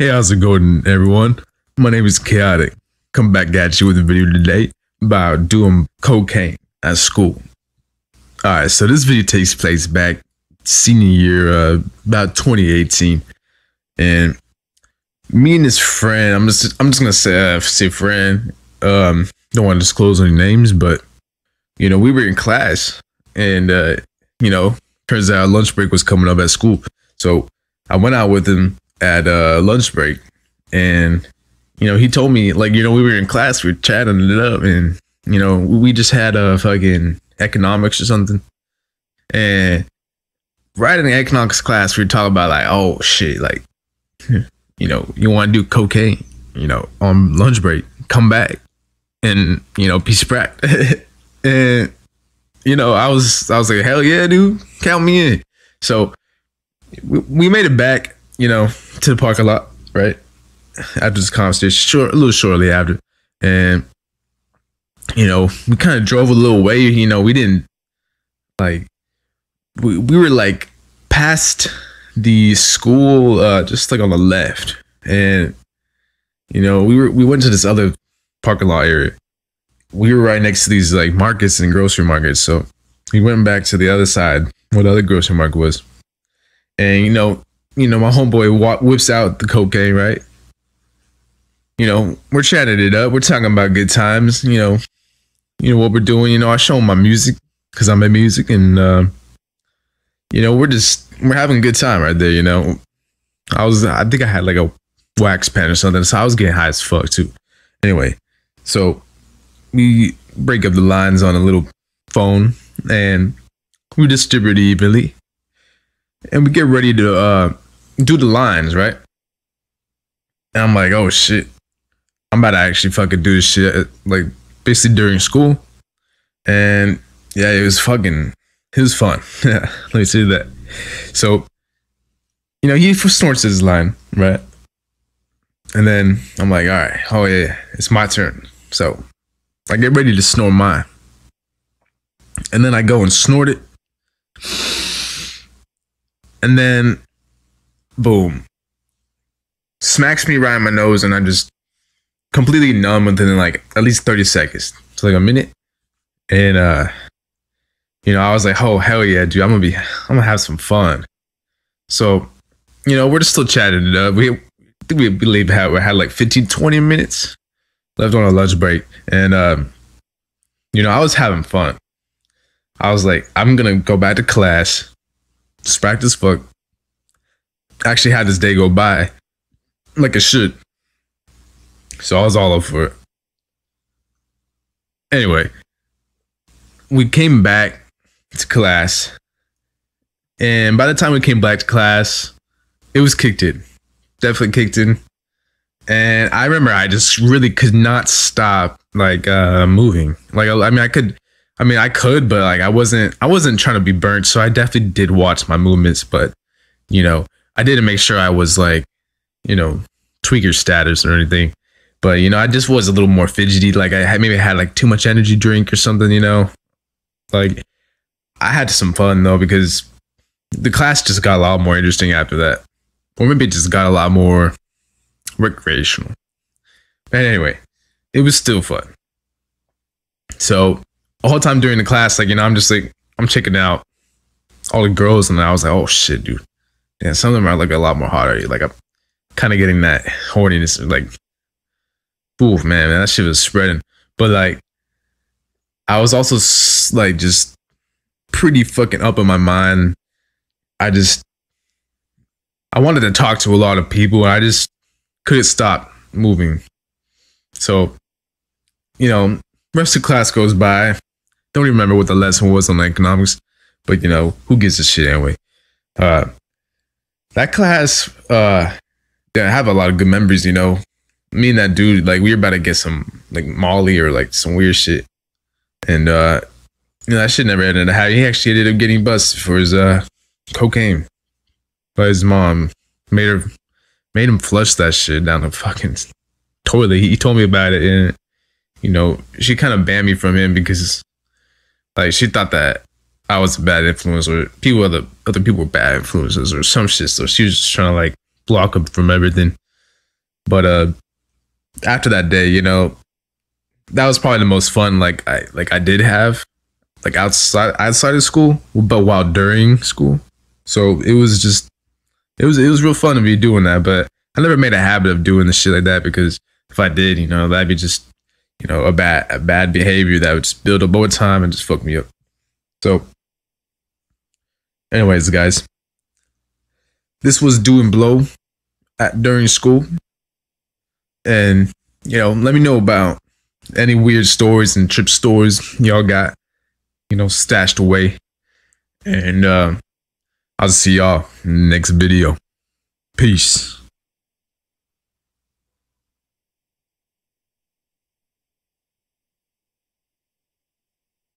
Hey, how's it going, everyone? My name is Khaotic. Come back at you with a video today about doing cocaine at school. All right, so this video takes place back senior year, uh, about 2018, and me and this friend, I'm just, I'm just gonna say, uh, say friend. Um, don't want to disclose any names, but you know, we were in class, and uh, you know, turns out lunch break was coming up at school, so I went out with him at uh, lunch break, and you know, he told me like, you know, we were in class, we were chatting it up, and you know, we just had a fucking economics or something, and right in the economics class, we were talking about like, oh shit, like, you know, you want to do cocaine, you know, on lunch break, come back, and you know, piece of practice, and you know, I was, I was like, hell yeah, dude, count me in. So we, we made it back, you know, to the parking lot, right? After this conversation, short, a little shortly after. And, you know, we kind of drove a little way, you know, we didn't like, we, we were like past the school, uh, just like on the left. And, you know, we were, we went to this other parking lot area. We were right next to these like markets and grocery markets. So we went back to the other side where the other grocery market was. And, you know, you know, my homeboy whips out the cocaine, right? You know, we're chatting it up. We're talking about good times. You know, you know what we're doing. You know, I show him my music because I'm in music, and uh, you know, we're just we're having a good time right there. You know, I was I think I had like a wax pen or something, so I was getting high as fuck too. Anyway, so we break up the lines on a little phone, and we distribute evenly, and we get ready to uh, do the lines, right? And I'm like, oh shit, I'm about to actually fucking do this shit, uh, like basically during school. And yeah, it was fucking, it was fun. Let me say that. So, you know, he snorts his line, right? And then I'm like, all right, oh yeah, it's my turn. So I get ready to snort mine. And then I go and snort it. And then boom. Smacks me right in my nose and I'm just completely numb within like at least 30 seconds. So like a minute. And uh you know, I was like, oh hell yeah, dude, I'm gonna be I'm gonna have some fun. So, you know, we're just still chatting it up. We think we believe had we had like 15, 20 minutes left on a lunch break. And um, you know, I was having fun. I was like, I'm gonna go back to class, just practice fuck. Actually had this day go by like it should. So I was all up for it. Anyway, we came back to class. And by the time we came back to class, it was kicked in. Definitely kicked in. And I remember I just really could not stop like uh moving. Like I mean I could I mean I could, but like I wasn't I wasn't trying to be burnt. So I definitely did watch my movements, but you know, I didn't make sure I was like, you know, tweaker status or anything. But you know, I just was a little more fidgety. Like I had maybe had like too much energy drink or something. You know, like I had some fun though because the class just got a lot more interesting after that, or maybe it just got a lot more recreational. But anyway, it was still fun. So the whole time during the class, like you know, I'm just like I'm checking out all the girls, and I was like, oh shit, dude. Yeah, some of them are like a lot more hotter. Like I'm kind of getting that horniness, like, oof, man, man, that shit was spreading. But like, I was also like just pretty fucking up in my mind. I just, I wanted to talk to a lot of people. I just couldn't stop moving. So, you know, rest of class goes by. Don't even remember what the lesson was on economics, but you know, who gives a shit anyway? Uh, that class, uh, I have a lot of good memories, you know. Me and that dude, like, we were about to get some, like, Molly or, like, some weird shit. And, uh, you know, that shit never ended. How he actually ended up getting busted for his, uh, cocaine by his mom. Made her, made him flush that shit down the fucking toilet. He, he told me about it. And, you know, she kind of banned me from him because, like, she thought that I was a bad influence or people other other people were bad influences or some shit. So she was just trying to like block him from everything. But uh after that day, you know, that was probably the most fun like I like I did have like outside outside of school, but while during school. So it was just it was it was real fun to be doing that, but I never made a habit of doing the shit like that because if I did, you know, that'd be just you know a bad a bad behavior that would just build up over time and just fuck me up. So, anyways, guys, this was do and blow at during school, and you know, let me know about any weird stories and trip stories y'all got, you know, stashed away, and uh, I'll see y'all next video. Peace.